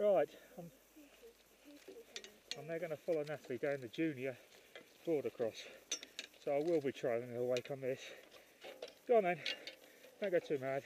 Right, I'm, I'm now going to follow Natalie down the junior boardercross. So I will be trialling her wake on this. Go on then, don't go too mad.